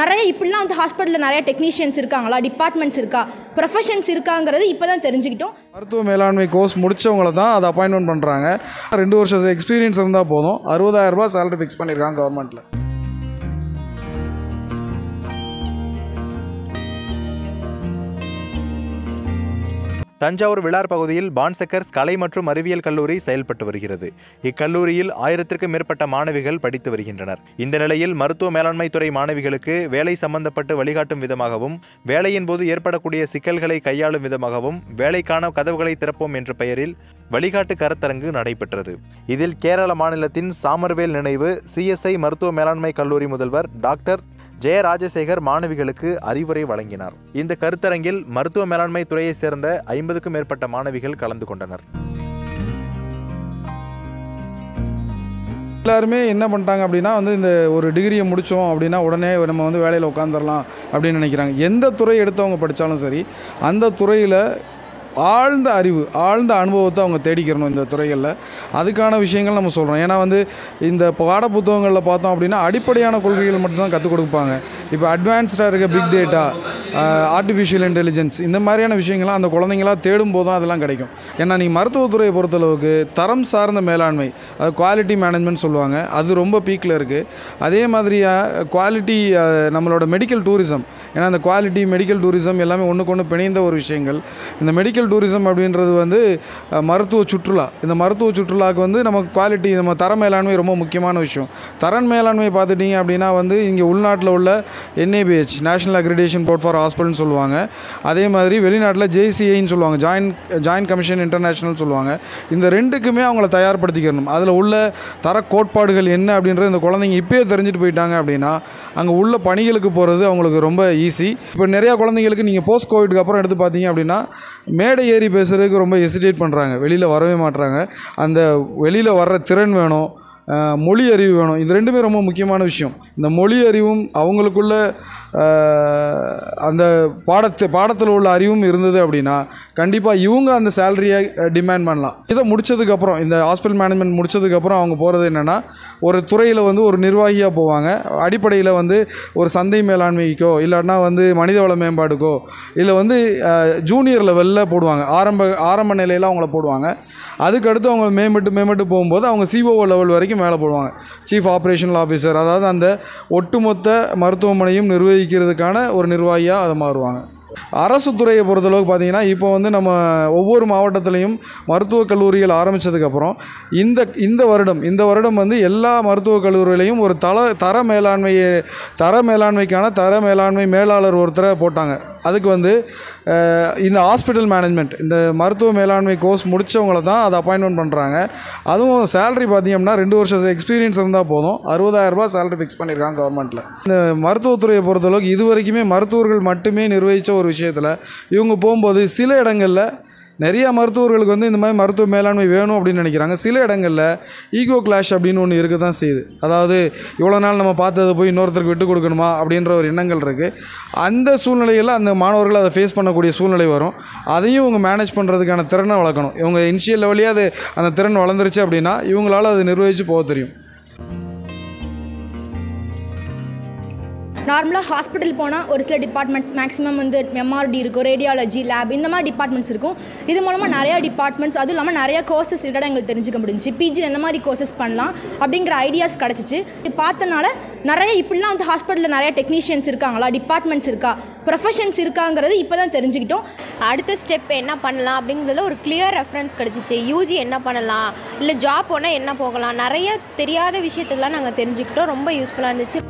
நிறைய இப்படிலாம் வந்து ஹாஸ்பிட்டலில் நிறைய டெக்னீஷியன்ஸ் இருக்காங்களா டிபார்ட்மெண்ட்ஸ் இருக்கா? ப்ரொஃபஷன்ஸ் இருக்காங்கிறது இப்போ தான் தெரிஞ்சுக்கிட்டோம். மருத்துவ மேலாண்மை கோர்ஸ் முடித்தவங்கள தான் அதை அப்பாயின்மெண்ட் பண்ணுறாங்க ரெண்டு வருஷம் எக்ஸ்பீரியன்ஸ் இருந்தால் போதும். அறுபதாயிரம் ரூபாய் சேலரி ஃபிக்ஸ் பண்ணியிருக்காங்க கவர்மெண்ட்டில் தஞ்சாவூர் விழார் பகுதியில் பான்செக்கர்ஸ் கலை மற்றும் அறிவியல் கல்லூரி செயல்பட்டு வருகிறது. இக்கல்லூரியில் ஆயிரத்திற்கும் மேற்பட்ட மாணவிகள் படித்து வருகின்றனர். இந்த நிலையில் மருத்துவ மேலாண்மை துறை மாணவிகளுக்கு வேலை சம்பந்தப்பட்டு வழிகாட்டும் விதமாகவும் வேலையின் போது ஏற்படக்கூடிய சிக்கல்களை கையாளும் விதமாகவும் வேலைக்கான கதவுகளை திறப்போம் என்ற பெயரில் வழிகாட்டு கருத்தரங்கு நடைபெற்றது. இதில் கேரள மாநிலத்தின் சாமர்வேல் நினைவு சிஎஸ்ஐ மருத்துவ மேலாண்மை கல்லூரி முதல்வர் டாக்டர் ஜெய ராஜசேகர் மாணவிகளுக்கு அறிவுரை வழங்கினார். இந்த கருத்தரங்கில் மருத்துவ மேலாண்மை துறையைச் சேர்ந்த ஐம்பதுக்கும் மேற்பட்ட மாணவிகள் கலந்து கொண்டனர். எல்லாருமே என்ன பண்ணிட்டாங்க அப்படின்னா வந்து இந்த ஒரு டிகிரியை முடித்தோம் அப்படின்னா உடனே நம்ம வந்து வேலையில் உட்காந்துடலாம் அப்படின்னு நினைக்கிறாங்க. எந்த துறை எடுத்தவங்க படித்தாலும் சரி அந்த துறையில் ஆழ்ந்த அறிவு ஆழ்ந்த அனுபவத்தை அவங்க தேடிக்கிறணும் இந்த துறைகளில். அதுக்கான விஷயங்கள் நம்ம சொல்கிறோம் ஏன்னா வந்து இந்த பாட புத்தகங்களில் பார்த்தோம் அப்படின்னா அடிப்படையான கொள்கைகள் மட்டும்தான் கற்றுக் கொடுப்பாங்க. இப்போ அட்வான்ஸ்டாக இருக்க பிக் டேட்டா ஆர்டிஃபிஷியல் இன்டெலிஜென்ஸ் இந்த மாதிரியான விஷயங்கள்லாம் அந்த குழந்தைங்களா தேடும் போதும் அதெல்லாம் கிடைக்கும். ஏன்னா நீங்கள் மருத்துவத்துறையை பொறுத்தளவுக்கு தரம் சார்ந்த மேலாண்மை அது குவாலிட்டி மேனேஜ்மெண்ட் சொல்லுவாங்க அது ரொம்ப பீக்கில் இருக்குது அதே மாதிரியாக குவாலிட்டி நம்மளோட மெடிக்கல் டூரிசம் ஏன்னா அந்த குவாலிட்டி மெடிக்கல் டூரிசம் எல்லாமே ஒன்றுக்கு ஒன்று பிணைந்த ஒரு விஷயங்கள். இந்த மெடிக்கல் டூரிசம் அப்படின்றது வந்து மருத்துவ சுற்றுலா. இந்த மருத்துவ சுற்றுலாவுக்கு வந்து நமக்கு குவாலிட்டி நம்ம தர மேலாண்மை ரொம்ப முக்கியமான விஷயம். தரன் மேலாண்மை பார்த்துட்டிங்க அப்படின்னா வந்து இங்கே உள்நாட்டில் உள்ள NABH national accreditation board for ஹாஸ்பிட்டல்னு சொல்லுவாங்க. அதே மாதிரி வெளிநாட்டில் ஜேசிஐன்னு சொல்லுவாங்க. ஜாயின்ட் ஜாயின்ட் கமிஷன் இன்டர்நேஷ்னல்னு சொல்லுவாங்க. இந்த ரெண்டுக்குமே அவங்கள தயார்படுத்திக்கணும். அதில் உள்ள தர கோட்பாடுகள் என்ன அப்படின்றது இந்த குழந்தைங்க இப்பயே தெரிஞ்சுட்டு போயிட்டாங்க அப்படின்னா அங்கே உள்ள பணிகளுக்கு போகிறது அவங்களுக்கு ரொம்ப ஈஸி இப்போ நிறையா குழந்தைங்களுக்கு நீங்கள் போஸ்ட் கோவிட்க்கு அப்புறம் எடுத்து பார்த்தீங்க அப்படின்னா மேடை ஏறி பேசுகிறதுக்கு ரொம்ப ஹெசிடேட் பண்ணுறாங்க வெளியில் வரவே மாட்றாங்க. அந்த வெளியில் வர்ற திறன் வேணும் மொழி அறிவு வேணும். இது ரெண்டுமே ரொம்ப முக்கியமான விஷயம். இந்த மொழி அறிவும் அவங்களுக்குள்ள அந்த பாடத்து பாடத்தில் உள்ள அறிவும் இருந்தது அப்படின்னா கண்டிப்பாக இவங்க அந்த சேலரியை டிமாண்ட் பண்ணலாம். இதை முடிச்சதுக்கப்புறம் இந்த ஹாஸ்பிட்டல் மேனேஜ்மெண்ட் முடிச்சதுக்கப்புறம் அவங்க போகிறது என்னென்னா ஒரு துறையில் வந்து ஒரு நிர்வாகியாக போவாங்க. அடிப்படையில் வந்து ஒரு சந்தை மேலாண்மைக்கோ இல்லாட்டினா வந்து மனிதவள மேம்பாடுக்கோ இல்லை வந்து ஜூனியர் லெவலில் போடுவாங்க. ஆரம்ப ஆரம்ப நிலையில் அவங்கள போடுவாங்க. அதுக்கடுத்து அவங்க மேம்பட்டு மேம்பட்டு போகும்போது அவங்க சிஓஓ லெவல் வரைக்கும் மேலே போடுவாங்க. சீஃப் ஆப்ரேஷனல் ஆஃபீஸர் அதாவது அந்த ஒட்டுமொத்த மருத்துவமனையும் நிர்வகி நிர்வகிக்கிறதுக்கான ஒரு நிர்வாகியாக அதை மாறுவாங்க. அரசு துறையை பொறுத்தளவுக்கு பார்த்தீங்கன்னா இப்போ வந்து நம்ம ஒவ்வொரு மாவட்டத்திலையும் மருத்துவக் கல்லூரிகள் ஆரம்பித்ததுக்கப்புறம் இந்த இந்த வருடம் இந்த வருடம் வந்து எல்லா மருத்துவக் கல்லூரிகளையும் ஒரு தல தர மேலாண்மையை தர மேலாண்மைக்கான தர மேலாண்மை மேலாளர் ஒருத்தரை போட்டாங்க. அதுக்கு வந்து இந்த ஹாஸ்பிட்டல் மேனேஜ்மெண்ட் இந்த மருத்துவ மேலாண்மை கோர்ஸ் முடித்தவங்கள தான் அதை அப்பாயின்மெண்ட் பண்ணுறாங்க அதுவும் சேலரி பார்த்தீங்கன்னா ரெண்டு வருஷம் எக்ஸ்பீரியன்ஸ் இருந்தால் போதும். அறுபதாயிரம் சேலரி ஃபிக்ஸ் பண்ணியிருக்காங்க கவர்மெண்ட்டில் இந்த மருத்துவத்துறையை பொறுத்தளவுக்கு இது வரைக்குமே மருத்துவர்கள் மட்டுமே நிர்வகித்த ஒரு விஷயத்தில் இவங்க போகும்போது சில இடங்களில் நிறைய மருத்துவர்களுக்கு வந்து இந்த மாதிரி மருத்துவ மேலாண்மை வேணும் அப்படின்னு நினைக்கிறாங்க. சில இடங்களில் ஈகோ கிளாஷ் அப்படின்னு ஒன்று இருக்க தான் செய்யுது. அதாவது இவ்வளோ நாள் நம்ம பார்த்ததை போய் இன்னொருத்தருக்கு விட்டு கொடுக்கணுமா அப்படின்ற ஒரு எண்ணங்கள் இருக்குது அந்த சூழ்நிலையில் அந்த மாணவர்கள் அதை ஃபேஸ் பண்ணக்கூடிய சூழ்நிலை வரும். அதையும் இவங்க மேனேஜ் பண்ணுறதுக்கான திறனை வளர்க்கணும். இவங்க இனிஷியல் லெவலே அது அந்த திறன் வளர்ந்துருச்சு அப்படின்னா இவங்களால அதை நிர்வகித்து போக தெரியும். நார்மலாக ஹாஸ்பிட்டல் போனால் ஒரு சில டிபார்ட்மெண்ட்ஸ் மேக்ஸிமம் வந்து எம்ஆர்டி இருக்கும் ரேடியாலஜி லேப் இந்த மாதிரி டிபார்ட்மெண்ட்ஸ் இருக்கும். இது மூலமாக நிறையா டிபார்ட்மெண்ட்ஸ் அதுவும் இல்லாமல் நிறையா கோர்சஸ் ரிலேட்டாக எங்களுக்கு தெரிஞ்சுக்க முடிஞ்சு பிஜி என்ன மாதிரி கோர்சஸ் பண்ணலாம் அப்படிங்கிற ஐடியாஸ் கிடச்சிச்சு. இது பார்த்தனால நிறைய இப்படிலாம் வந்து ஹாஸ்பிட்டலில் நிறையா டெக்னீஷியன்ஸ் இருக்காங்களா டிபார்ட்மெண்ட்ஸ் இருக்கா ப்ரொஃபஷன்ஸ் இருக்காங்கிறது இப்போ தான் தெரிஞ்சுக்கிட்டோம். அடுத்த ஸ்டெப் என்ன பண்ணலாம் அப்படிங்கிறதுல ஒரு கிளியர் ரெஃபரன்ஸ் கிடச்சிச்சு. யூஜி என்ன பண்ணலாம் இல்லை ஜாப் போனால் என்ன போகலாம் நிறைய தெரியாத விஷயத்தெல்லாம் நாங்கள் தெரிஞ்சுக்கிட்டோம். ரொம்ப யூஸ்ஃபுல்லாக இருந்துச்சு.